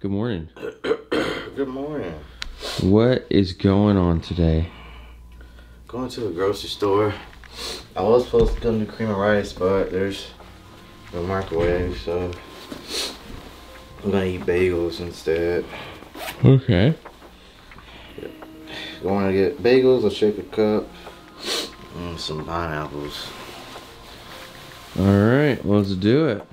Good morning. Good morning. What is going on today? Going to the grocery store. I was supposed to come to cream and rice, but there's no microwave, so I'm gonna eat bagels instead. Okay. Going to get bagels, a shaker cup, and some pineapples. All right, let's do it.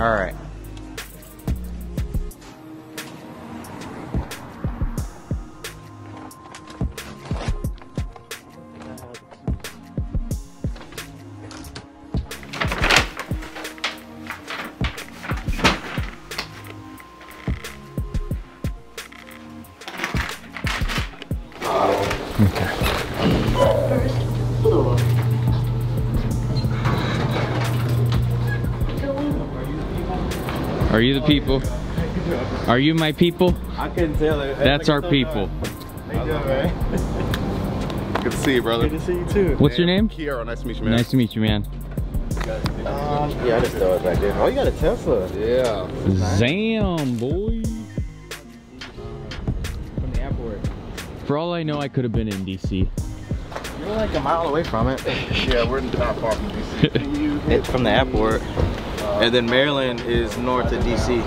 All right. Are you the people? Are you my people? I couldn't tell it. That's our people. Good to see you, brother. Good to see you too. What's your name? Khiaro, nice to meet you, man. Nice to meet you, man. Um, yeah, I just throw it back there. Oh, you got a Tesla. Yeah. Zam, boy. From the airport. For all I know, I could have been in DC. You're like a mile away from it. Yeah, we're not far from DC. It's from the airport. And then Maryland is north of DC.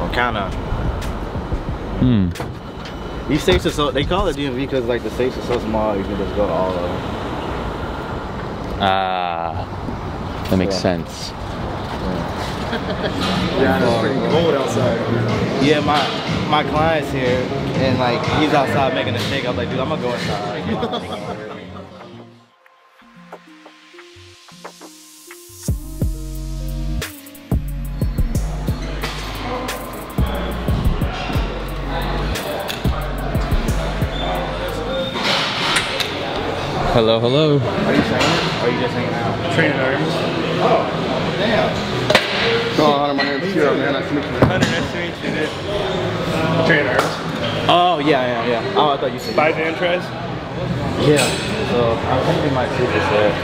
Or kinda. Hmm. These states are so, they call it DMV because like the states are so small, you can just go to all of them. Ah, that makes Yeah. sense. Yeah, it's pretty cold outside. Yeah, my my client's here and like he's outside making a shake. I'm like, dude, I'm gonna go inside. Hello, hello. Are you training? Or are you just hanging out? Training arms. No, Hunter, my name's Khiaro, man. Nice to meet you, man. Hunter, nice to meet you, dude. Training arms. Oh yeah, yeah, yeah. Oh, I thought you said. Five hand tries. Yeah. So I think we might see this set.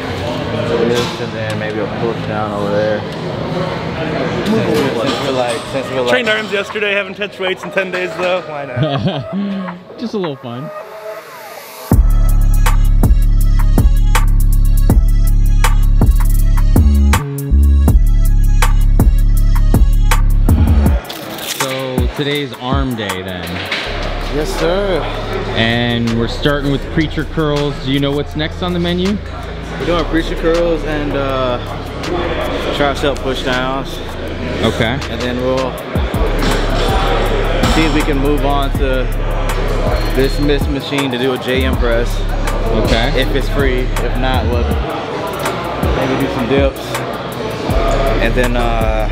This and then maybe a push down over there. Since we're, since we're like, since we're like. Trained arms yesterday. Haven't touched weights in 10 days though. Why not? Just a little fun. Today's arm day then. Yes, sir. And we're starting with preacher curls. Do you know what's next on the menu? We're doing preacher curls and uh, tricep push downs, Okay. and then we'll see if we can move on to this Miss machine to do a JM press Okay. if it's free. If not, we'll maybe do some dips, and then uh,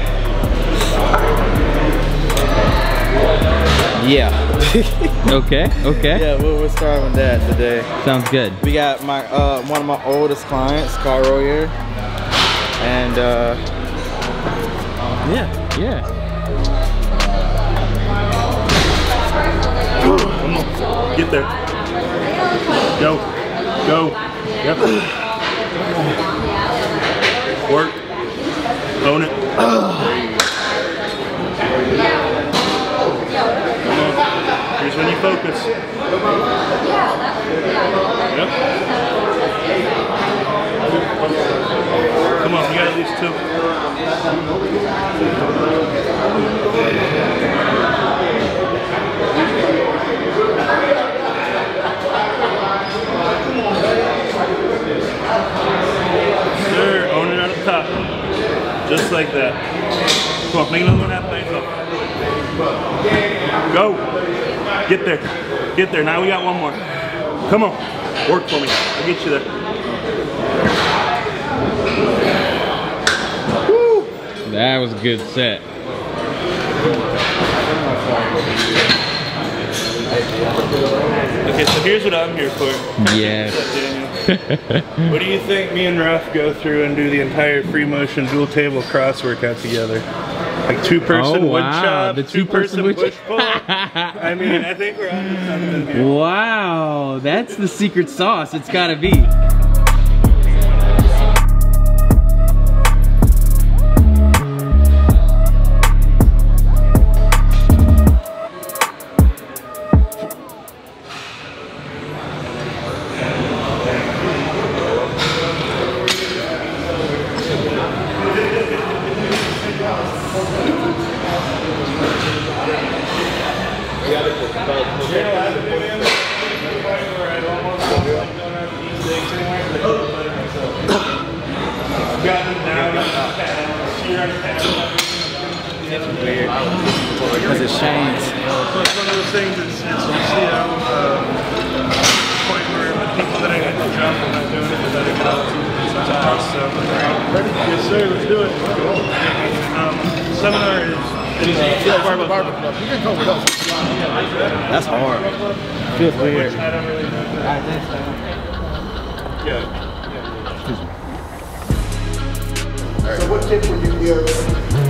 yeah, Okay. Okay. yeah, we'll, we'll start with that today. Sounds good. We got my uh, one of my oldest clients, Carl Royer, and uh, yeah. Yeah. Come on. Get there. Go. Go. Yep. Work. Own it. Come on. Here's when you focus. Yep. Come on, you got at least two. Sir, own it out of top. Just like that. Come on, make another one happen by yourself. Go. Get there. Get there. Now we got one more. Come on. Work for me. I'll get you there. That was a good set. Okay, so here's what I'm here for. Yes. What do you think me and Ruff go through and do the entire free motion dual cable cross workout together? Like two person Oh, wood wow, chop, the two person two-person wood push chop. pull. I mean, I think we're onto something here. Wow, that's the secret sauce. It's gotta be. Because it shames. So it's one of those things that's, it's, you see how, um, point where the people that I had to jump and not doing it because I didn't get out to such a house. So, yes sir, let's do it. Um, seminar is, is yeah, barbell. club. You can come with us. That's hard. Feels weird. Don't really So what tip would you give